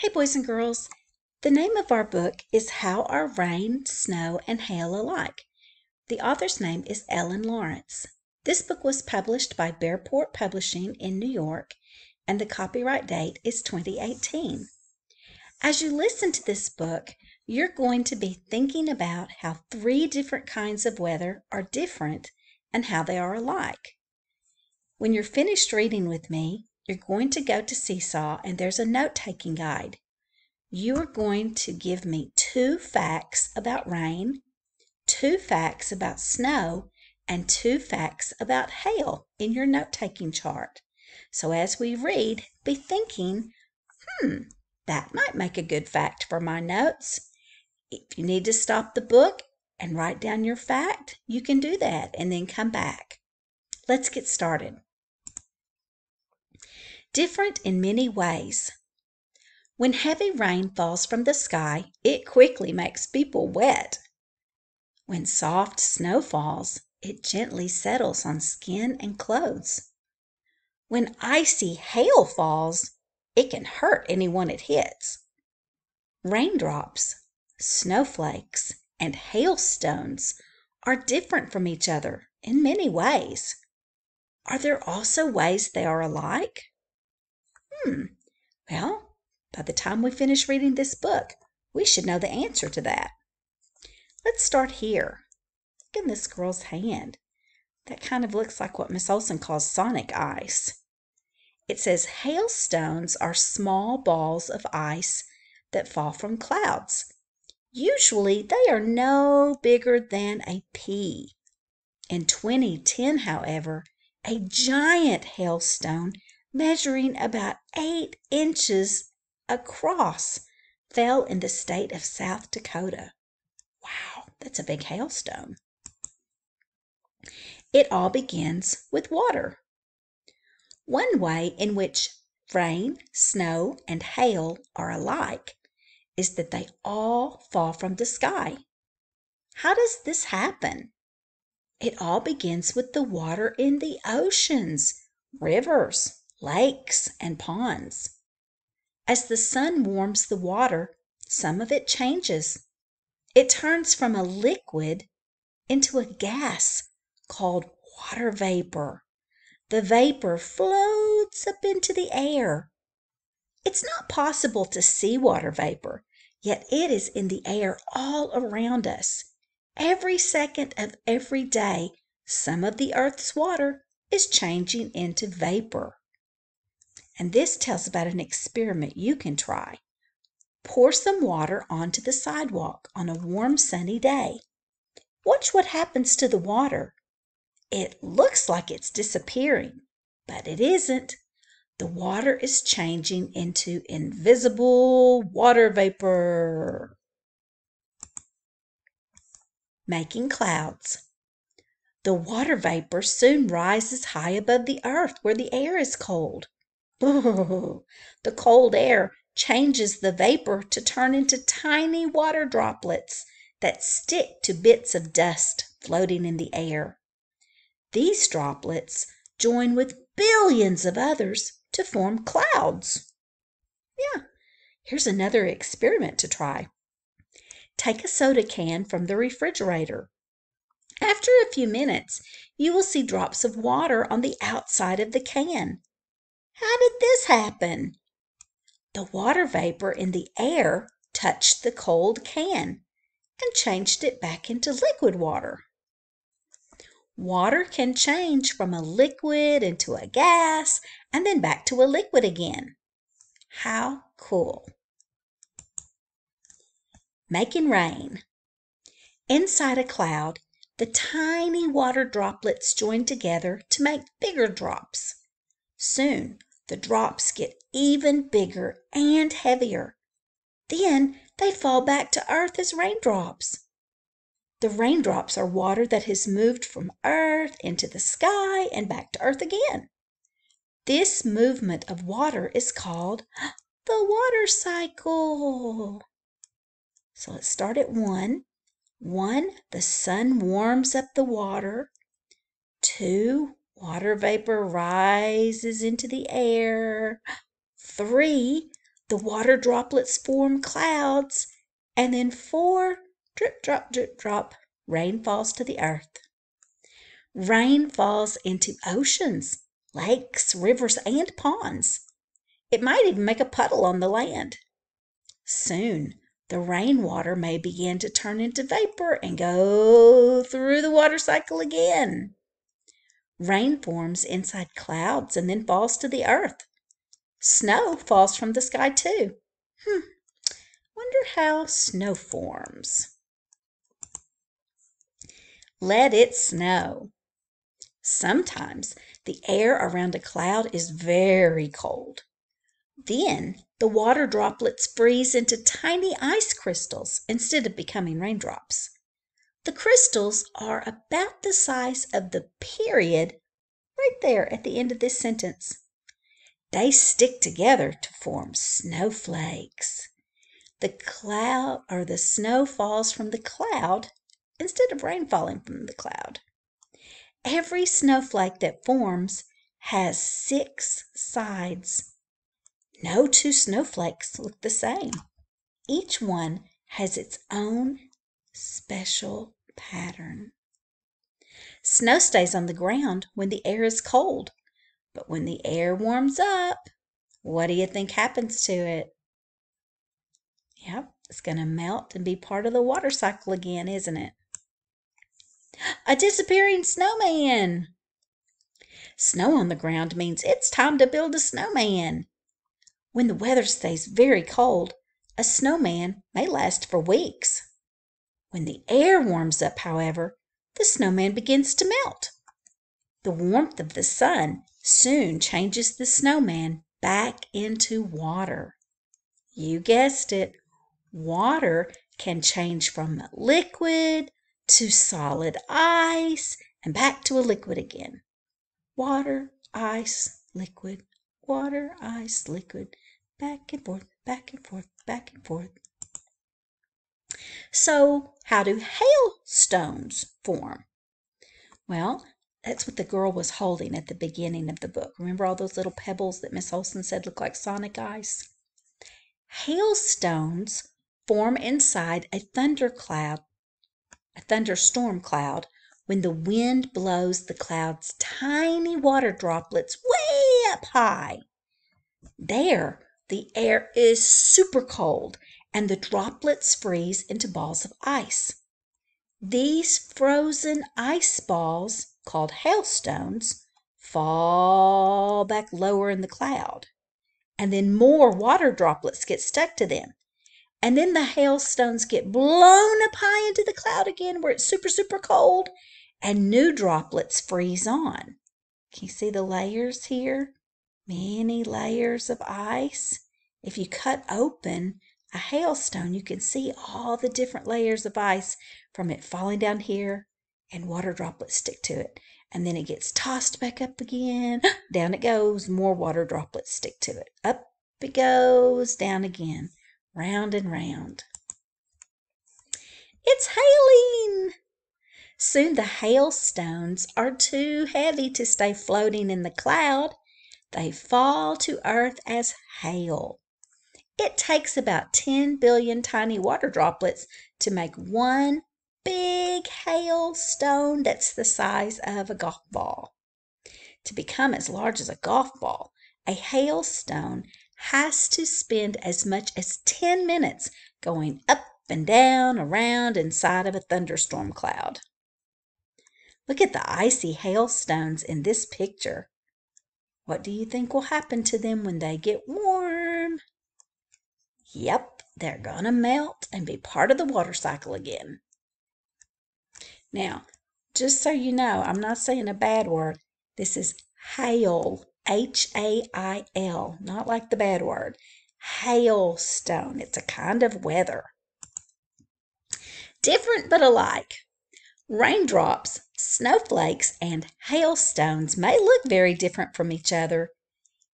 Hey, boys and girls. The name of our book is How Are Rain, Snow, and Hail Alike? The author's name is Ellen Lawrence. This book was published by Bearport Publishing in New York, and the copyright date is 2018. As you listen to this book, you're going to be thinking about how three different kinds of weather are different and how they are alike. When you're finished reading with me, you're going to go to Seesaw and there's a note taking guide. You are going to give me two facts about rain, two facts about snow, and two facts about hail in your note taking chart. So as we read, be thinking, hmm, that might make a good fact for my notes. If you need to stop the book and write down your fact, you can do that and then come back. Let's get started different in many ways. When heavy rain falls from the sky, it quickly makes people wet. When soft snow falls, it gently settles on skin and clothes. When icy hail falls, it can hurt anyone it hits. Raindrops, snowflakes, and hailstones are different from each other in many ways. Are there also ways they are alike? Hmm. Well, by the time we finish reading this book, we should know the answer to that. Let's start here. Look in this girl's hand. That kind of looks like what Miss Olson calls sonic ice. It says hailstones are small balls of ice that fall from clouds. Usually they are no bigger than a pea. In 2010, however, a giant hailstone measuring about eight inches across, fell in the state of South Dakota. Wow, that's a big hailstone. It all begins with water. One way in which rain, snow, and hail are alike is that they all fall from the sky. How does this happen? It all begins with the water in the oceans, rivers, lakes, and ponds. As the sun warms the water, some of it changes. It turns from a liquid into a gas called water vapor. The vapor floats up into the air. It's not possible to see water vapor, yet it is in the air all around us. Every second of every day, some of the earth's water is changing into vapor. And this tells about an experiment you can try. Pour some water onto the sidewalk on a warm sunny day. Watch what happens to the water. It looks like it's disappearing, but it isn't. The water is changing into invisible water vapor. Making clouds. The water vapor soon rises high above the earth where the air is cold. The cold air changes the vapor to turn into tiny water droplets that stick to bits of dust floating in the air. These droplets join with billions of others to form clouds. Yeah, here's another experiment to try. Take a soda can from the refrigerator. After a few minutes, you will see drops of water on the outside of the can. How did this happen? The water vapor in the air touched the cold can and changed it back into liquid water. Water can change from a liquid into a gas and then back to a liquid again. How cool! Making rain. Inside a cloud, the tiny water droplets join together to make bigger drops. Soon the drops get even bigger and heavier. Then they fall back to earth as raindrops. The raindrops are water that has moved from earth into the sky and back to earth again. This movement of water is called the water cycle. So let's start at one. One, the sun warms up the water. Two, Water vapor rises into the air. Three, the water droplets form clouds, and then four drip, drop, drip, drop, rain falls to the earth. Rain falls into oceans, lakes, rivers, and ponds. It might even make a puddle on the land. Soon the rainwater may begin to turn into vapor and go through the water cycle again. Rain forms inside clouds and then falls to the earth. Snow falls from the sky too. Hmm, wonder how snow forms. Let it snow. Sometimes the air around a cloud is very cold. Then the water droplets freeze into tiny ice crystals instead of becoming raindrops. The crystals are about the size of the period right there at the end of this sentence. They stick together to form snowflakes. The cloud or the snow falls from the cloud instead of rain falling from the cloud. Every snowflake that forms has six sides. No two snowflakes look the same. Each one has its own special pattern. Snow stays on the ground when the air is cold, but when the air warms up, what do you think happens to it? Yep, it's going to melt and be part of the water cycle again, isn't it? A disappearing snowman! Snow on the ground means it's time to build a snowman. When the weather stays very cold, a snowman may last for weeks. When the air warms up, however, the snowman begins to melt. The warmth of the sun soon changes the snowman back into water. You guessed it, water can change from liquid to solid ice and back to a liquid again. Water, ice, liquid, water, ice, liquid, back and forth, back and forth, back and forth. So, how do hailstones form? Well, that's what the girl was holding at the beginning of the book. Remember all those little pebbles that Miss Olson said look like sonic ice? Hailstones form inside a thundercloud, a thunderstorm cloud, when the wind blows the cloud's tiny water droplets way up high. There, the air is super cold and the droplets freeze into balls of ice. These frozen ice balls, called hailstones, fall back lower in the cloud, and then more water droplets get stuck to them. And then the hailstones get blown up high into the cloud again where it's super, super cold, and new droplets freeze on. Can you see the layers here? many layers of ice. If you cut open a hailstone, you can see all the different layers of ice from it falling down here and water droplets stick to it. And then it gets tossed back up again. Down it goes. More water droplets stick to it. Up it goes. Down again. Round and round. It's hailing! Soon the hailstones are too heavy to stay floating in the cloud. They fall to earth as hail. It takes about 10 billion tiny water droplets to make one big hailstone that's the size of a golf ball. To become as large as a golf ball, a hailstone has to spend as much as 10 minutes going up and down around inside of a thunderstorm cloud. Look at the icy hailstones in this picture. What do you think will happen to them when they get warm? Yep, they're going to melt and be part of the water cycle again. Now, just so you know, I'm not saying a bad word. This is hail, H A I L, not like the bad word. Hailstone. It's a kind of weather. Different but alike. Raindrops, snowflakes, and hailstones may look very different from each other,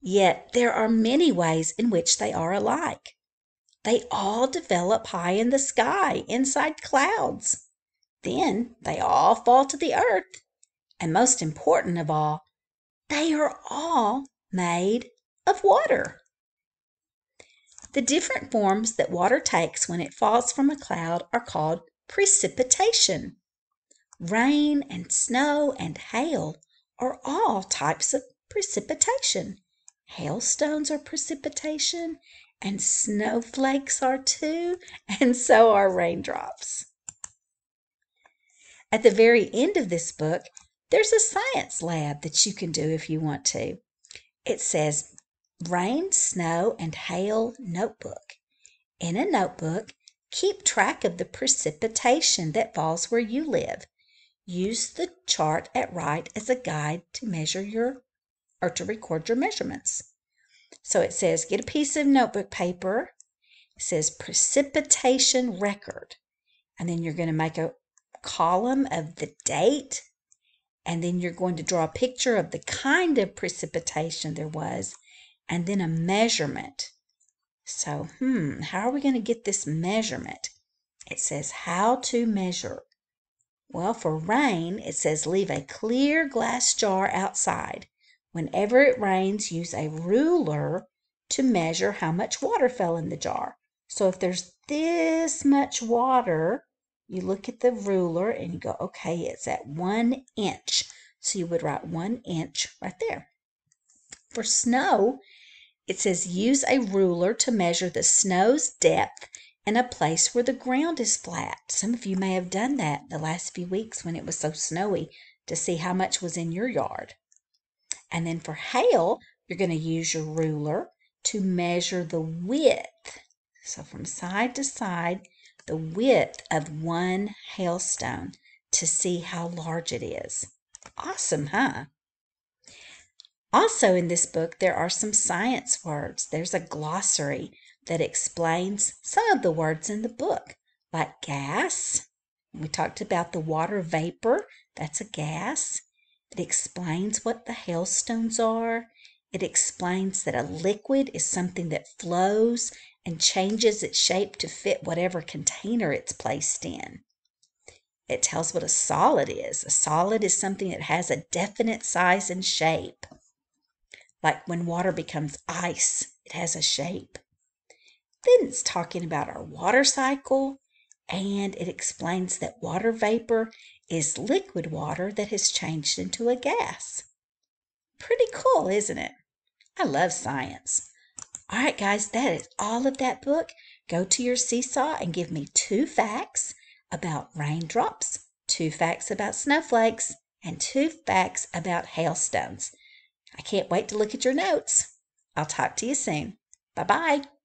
yet there are many ways in which they are alike. They all develop high in the sky inside clouds. Then they all fall to the earth. And most important of all, they are all made of water. The different forms that water takes when it falls from a cloud are called precipitation. Rain and snow and hail are all types of precipitation. Hailstones are precipitation, and snowflakes are too, and so are raindrops. At the very end of this book, there's a science lab that you can do if you want to. It says Rain, Snow, and Hail Notebook. In a notebook, keep track of the precipitation that falls where you live. Use the chart at right as a guide to measure your or to record your measurements. So it says get a piece of notebook paper. It says precipitation record. And then you're going to make a column of the date. And then you're going to draw a picture of the kind of precipitation there was. And then a measurement. So, hmm, how are we going to get this measurement? It says how to measure. Well, for rain, it says leave a clear glass jar outside. Whenever it rains, use a ruler to measure how much water fell in the jar. So if there's this much water, you look at the ruler and you go, okay, it's at one inch. So you would write one inch right there. For snow, it says use a ruler to measure the snow's depth in a place where the ground is flat. Some of you may have done that the last few weeks when it was so snowy to see how much was in your yard. And then for hail, you're going to use your ruler to measure the width. So from side to side, the width of one hailstone to see how large it is. Awesome, huh? Also, in this book, there are some science words. There's a glossary that explains some of the words in the book, like gas. We talked about the water vapor, that's a gas. It explains what the hailstones are. It explains that a liquid is something that flows and changes its shape to fit whatever container it's placed in. It tells what a solid is. A solid is something that has a definite size and shape. Like when water becomes ice, it has a shape. Then it's talking about our water cycle, and it explains that water vapor is liquid water that has changed into a gas. Pretty cool, isn't it? I love science. All right, guys, that is all of that book. Go to your seesaw and give me two facts about raindrops, two facts about snowflakes, and two facts about hailstones. I can't wait to look at your notes. I'll talk to you soon. Bye bye.